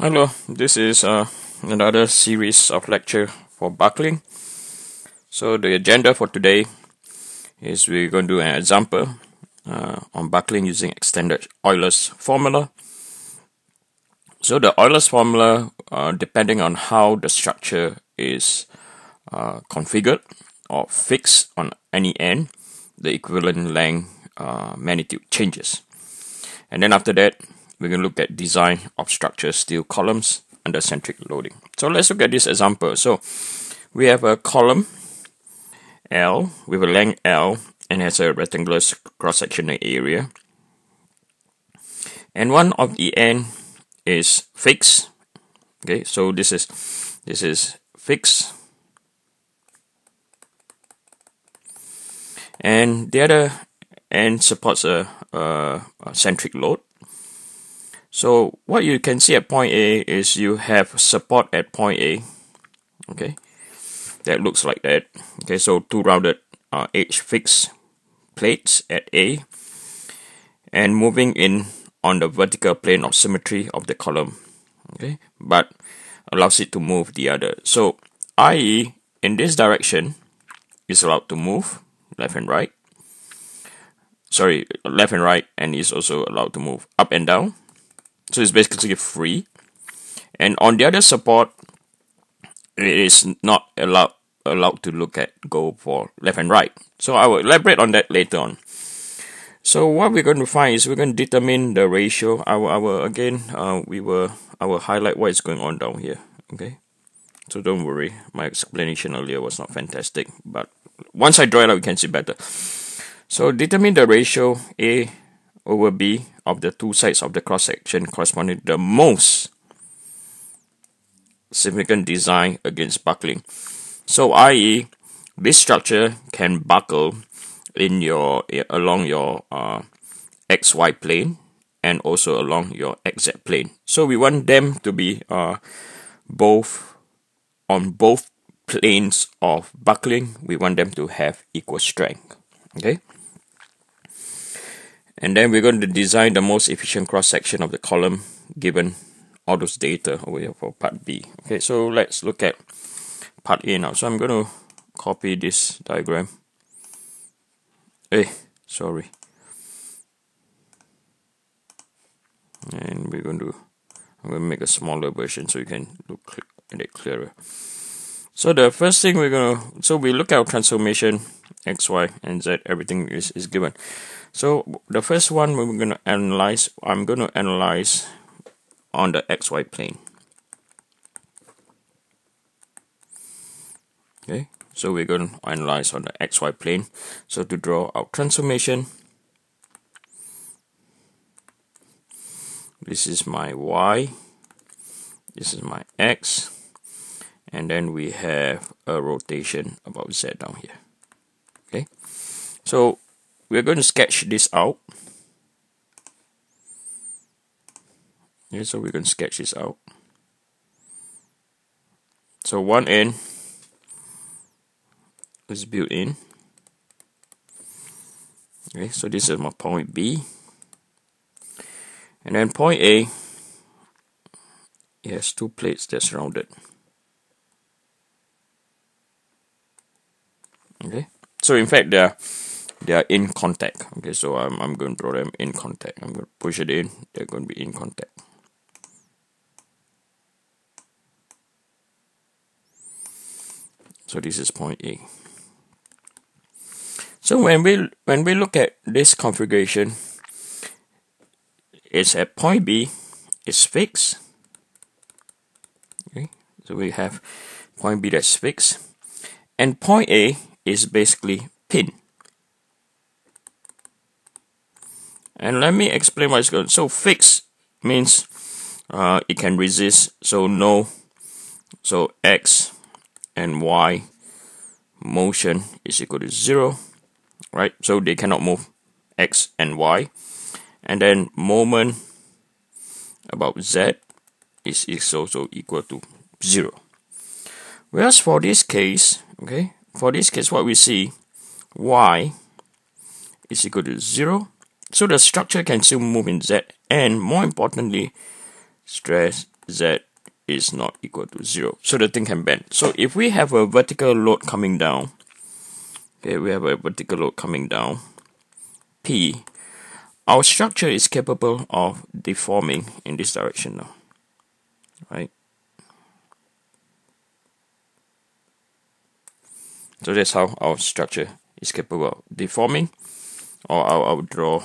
Hello, this is uh, another series of lecture for buckling. So the agenda for today is we're going to do an example uh, on buckling using extended Euler's formula. So the Euler's formula, uh, depending on how the structure is uh, configured or fixed on any end, the equivalent length uh, magnitude changes. And then after that, we're going to look at design of structure steel columns under centric loading. So let's look at this example. So we have a column L with a length L and has a rectangular cross-sectional area. And one of the end is fixed. Okay, so this is this is fixed. And the other end supports a, a, a centric load. So what you can see at point A is you have support at point A. Okay, that looks like that. Okay, so two rounded uh, edge fixed plates at A and moving in on the vertical plane of symmetry of the column. Okay, but allows it to move the other. So i.e. in this direction is allowed to move left and right. Sorry, left and right, and is also allowed to move up and down so it's basically free. And on the other support, it is not allowed allowed to look at go for left and right. So I will elaborate on that later on. So what we're going to find is we're going to determine the ratio. I will, I will again uh, we will I will highlight what is going on down here. Okay. So don't worry, my explanation earlier was not fantastic, but once I draw it out, we can see better. So determine the ratio A over B of the two sides of the cross section corresponding to the most significant design against buckling. So, i.e., this structure can buckle in your along your uh, xy plane and also along your xz plane. So we want them to be uh, both on both planes of buckling. We want them to have equal strength. Okay and then we're going to design the most efficient cross section of the column given all those data over here for part B. Okay, so let's look at part A now. So I'm going to copy this diagram. Hey, eh, sorry. And we're going to I'm going to make a smaller version so you can look at it clearer. So the first thing we're going to so we look at our transformation x, y, and z. Everything is, is given. So the first one we're going to analyze, I'm going to analyze on the xy plane. Okay, so we're going to analyze on the xy plane. So to draw our transformation, this is my y, this is my x, and then we have a rotation about z down here. Okay, so we're going to sketch this out. Okay, so we're going to sketch this out. So one end is built in. Okay, so this is my point B. And then point A, it has two plates that's rounded. Okay, so in fact, there they are in contact. Okay so I'm, I'm going to draw them in contact. I'm going to push it in. They're going to be in contact. So this is point A. So when we when we look at this configuration it's at point B it's fixed. Okay so we have point B that's fixed. And point A is basically pin And let me explain what's going. So fixed means uh, it can resist. So no. So x and y motion is equal to zero, right? So they cannot move x and y, and then moment about z is, is also equal to zero. Whereas for this case, okay, for this case, what we see y is equal to zero so the structure can still move in Z and more importantly, stress Z is not equal to zero. So the thing can bend. So if we have a vertical load coming down, okay, we have a vertical load coming down, P, our structure is capable of deforming in this direction now, right? So that's how our structure is capable of deforming, or I'll, I'll draw,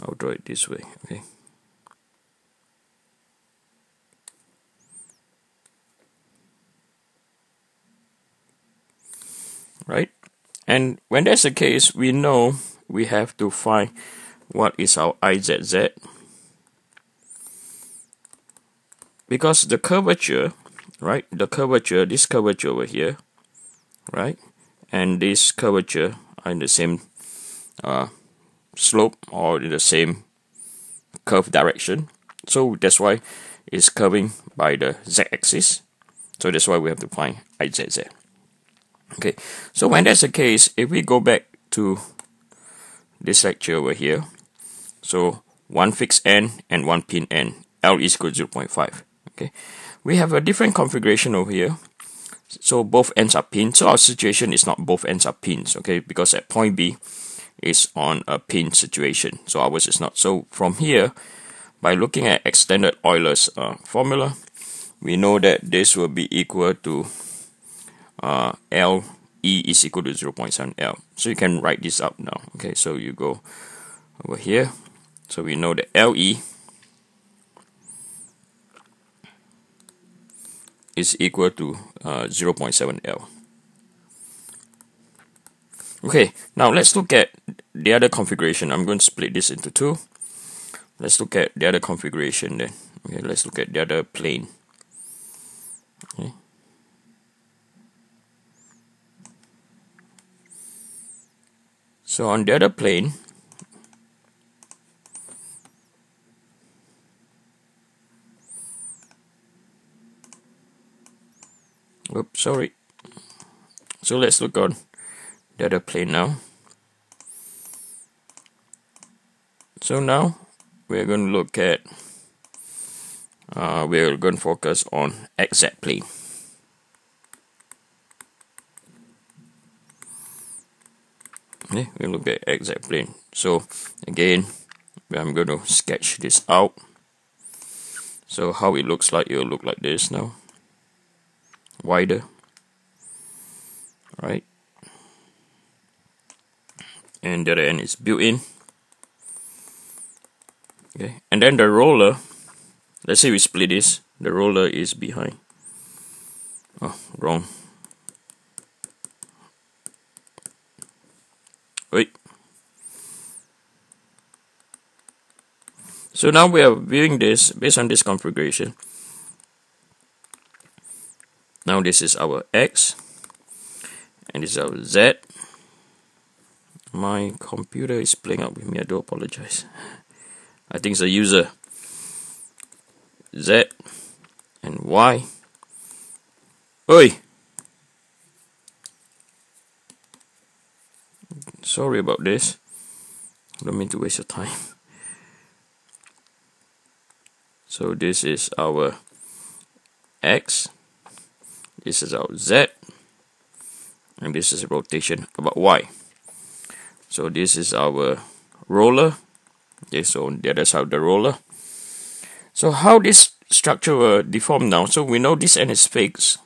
I'll draw it this way, okay? right? And when that's the case, we know we have to find what is our IZZ. Because the curvature, right, the curvature, this curvature over here, right, and this curvature are in the same uh, slope or in the same curve direction. So that's why it's curving by the z-axis. So that's why we have to find IZZ. Okay, so when that's the case, if we go back to this lecture over here, so one fixed end and one pin end, L is equal to 0.5. Okay, we have a different configuration over here. So both ends are pins. So our situation is not both ends are pins, okay, because at point B is on a pin situation. So ours is not. So from here, by looking at extended Euler's uh, formula, we know that this will be equal to uh, L E is equal to 0.7 L. So you can write this up now. Okay, so you go over here. So we know that LE is equal to uh, 0.7 L. Okay, now let's look at the other configuration. I'm going to split this into two. Let's look at the other configuration then. Okay, let's look at the other plane. Okay. So on the other plane, oops, sorry. So let's look on other plane now. So now we're going to look at, uh, we're going to focus on plane. okay we look at XZ plane. So again I'm going to sketch this out. So how it looks like it will look like this now. Wider. Right and the other end is built in okay and then the roller let's say we split this the roller is behind oh wrong Wait. So now we are viewing this based on this configuration. Now this is our X and this is our Z. My computer is playing up with me, I do apologize. I think it's a user. Z and Y. Oi! Sorry about this. Don't mean to waste your time. So this is our X. This is our Z. And this is a rotation about Y. So this is our roller. Okay, so the other side of the roller. So how this structure will deform now? So we know this end is fixed.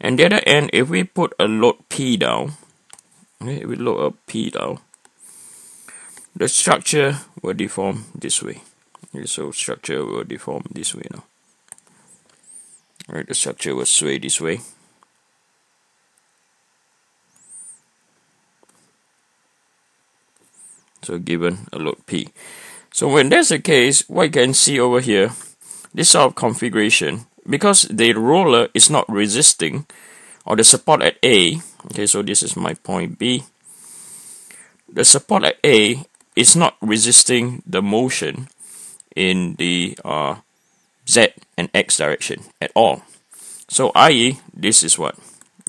And the other end, if we put a load P down, okay, we load a P down, the structure will deform this way. Okay, so structure will deform this way now. Alright, the structure will sway this way. So given a load P. So when that's the case, what you can see over here, this sort of configuration, because the roller is not resisting or the support at A okay so this is my point B the support at A is not resisting the motion in the uh, Z and X direction at all so i.e. this is what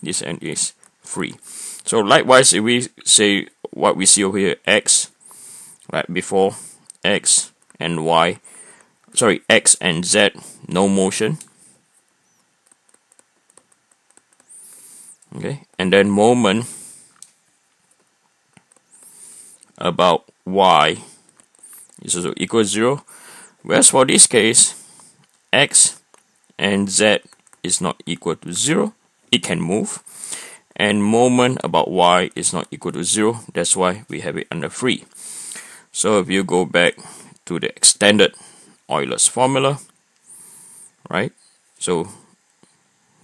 this end is free so likewise if we say what we see over here X right before x and y, sorry, x and z, no motion. Okay, and then moment about y is also equal to 0. Whereas for this case, x and z is not equal to 0. It can move. And moment about y is not equal to 0. That's why we have it under free. So if you go back to the extended Euler's formula, right? So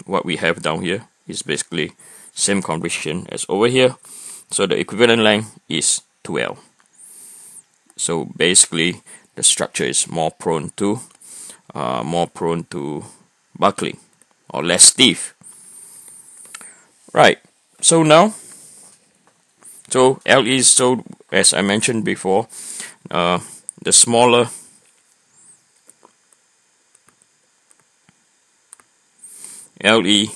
what we have down here is basically same condition as over here. So the equivalent length is 2L. So basically the structure is more prone to uh, more prone to buckling or less stiff. Right. So now so L is so as I mentioned before uh, the smaller LE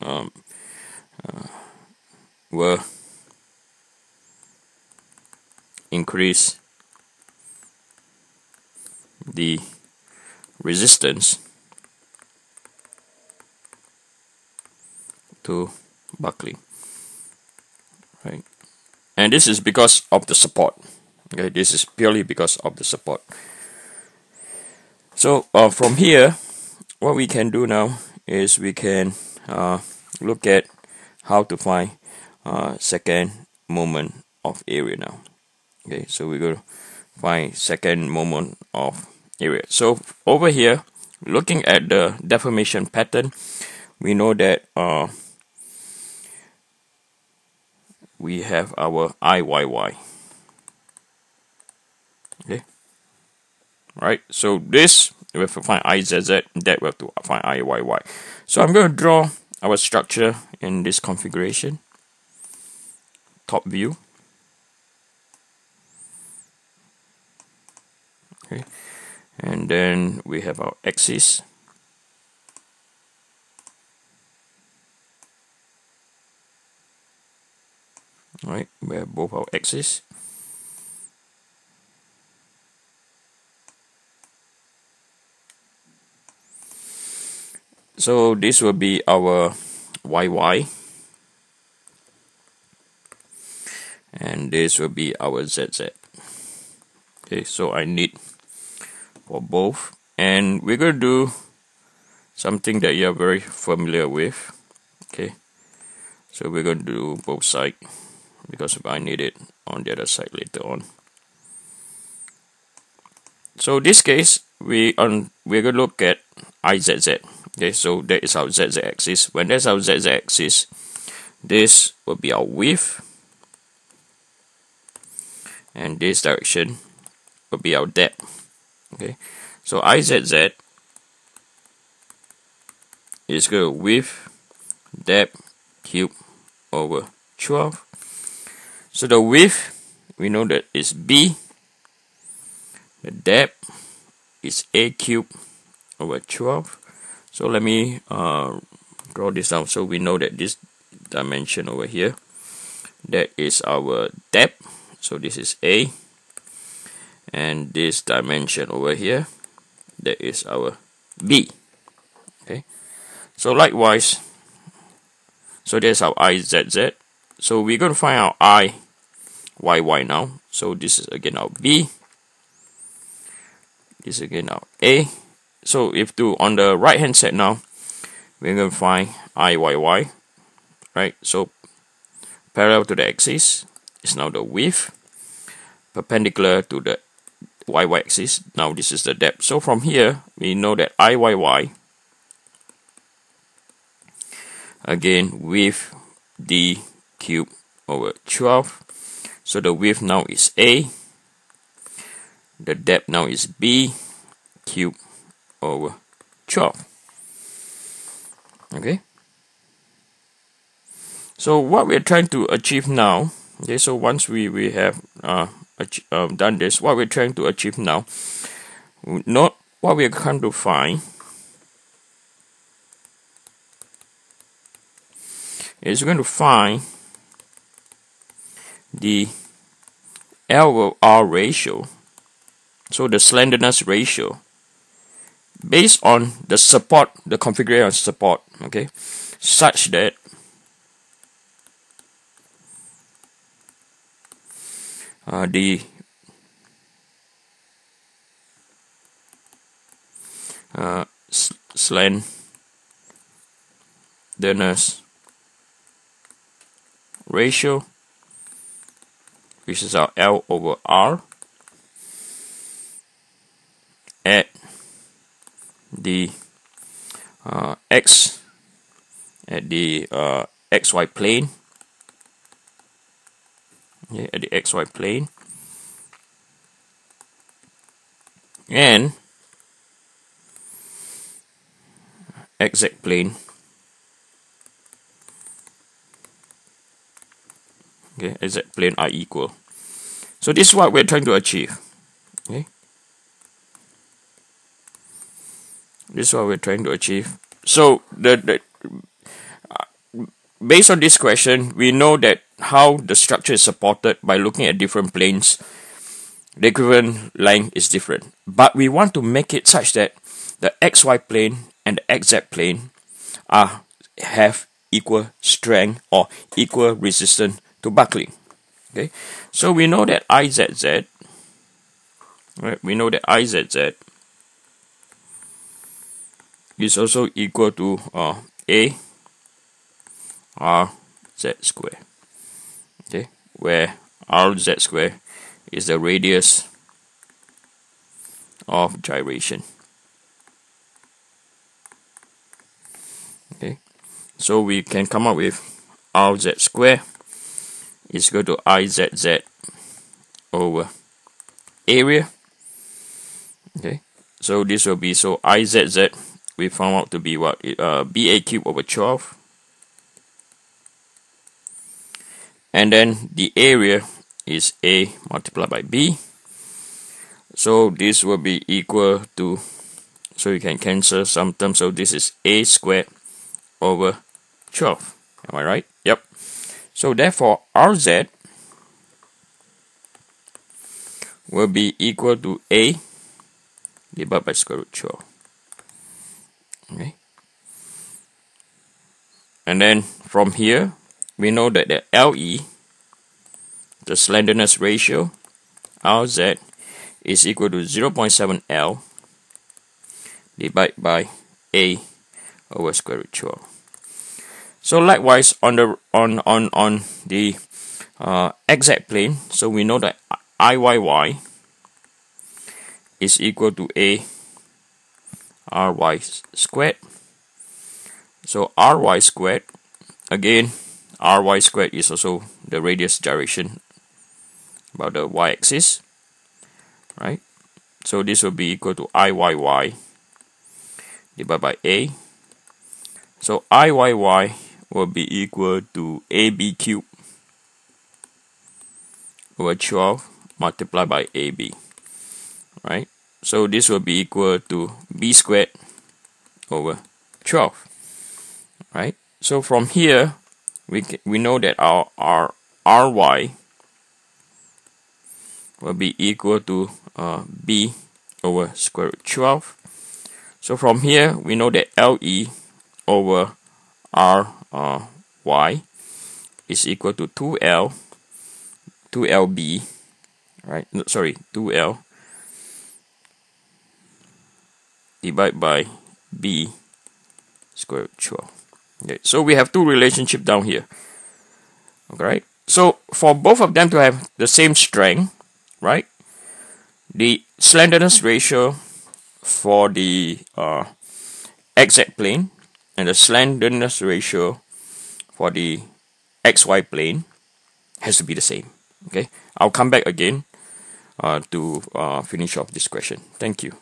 um, uh, will increase the resistance to buckling and this is because of the support. Okay this is purely because of the support. So uh, from here what we can do now is we can uh, look at how to find uh, second moment of area now. Okay so we go find second moment of area. So over here looking at the deformation pattern we know that uh, we have our IYY okay? Right? So this we have to find IZZ that we have to find IYY so I'm going to draw our structure in this configuration. Top view. Okay? And then we have our axis right our axes so this will be our YY and this will be our ZZ okay so I need for both. And we're going to do something that you're very familiar with. Okay so we're going to do both sides because I need it on the other side later on. So this case we um, on we're going to look at IZZ okay so that is our ZZ axis. When that's our ZZ axis this will be our width. And this direction will be our depth. Okay so IZZ is going to width depth cube over 12 so the width we know that is B. The depth is A cube over 12 so let me uh, draw this out so we know that this dimension over here that is our depth. So this is A. And this dimension over here that is our B. Okay? So likewise so there's our IZZ so we're going to find our I YY now. So this is again our B. This is again our A. So if to on the right hand side now we're going to find IYY right? So parallel to the axis is now the width. Perpendicular to the YY axis now this is the depth. So from here we know that IYY again with D cube over 12 so the width now is A. The depth now is B cube over 12 okay? So what we're trying to achieve now okay so once we we have uh, uh, done this what we're trying to achieve now not what we're trying to find is we're going to find the LR ratio so the slenderness ratio based on the support, the configuration support, okay, such that uh, the uh, slenderness ratio, which is our L over R, at the uh, x at the uh, xy plane. Okay, at the xy plane. And xz plane okay xz plane are equal? So this is what we're trying to achieve. Okay. This is what we're trying to achieve. So the, the uh, based on this question we know that how the structure is supported by looking at different planes the equivalent line is different. But we want to make it such that the xy plane and the xz plane are have equal strength or equal resistance to buckling okay? So we know that izz right? We know that izz is also equal to uh, a r z square okay? Where r z square is the radius of gyration okay? So we can come up with r z square is equal to izz over area. Okay. So this will be so izz we found out to be what uh, ba cube over 12 and then the area is a multiplied by b. So this will be equal to so you can cancel some terms. So this is a squared over 12 am I right so therefore rz will be equal to a divided by square root 12 okay. And then from here we know that the LE the slenderness ratio RZ is equal to 0.7 L divided by A over square root 12 so likewise on the on on on the uh, xz plane so we know that IYY is equal to A ry squared. So ry squared, again, ry squared is also the radius gyration about the y-axis, right? So this will be equal to Iyy divided by A. So Iyy will be equal to AB cubed over 12 multiplied by AB, right? So this will be equal to b squared over 12. Right? So from here, we, we know that our, our ry will be equal to uh, b over square root 12. So from here, we know that LE over R uh, y is equal to 2L, 2LB, right? No, sorry, 2L divided by b square root 12. Okay, so we have two relationship down here. Okay, right? So for both of them to have the same strength, right? The slenderness ratio for the uh, xz plane and the slenderness ratio for the xy plane has to be the same. Okay, I'll come back again uh, to uh, finish off this question. Thank you.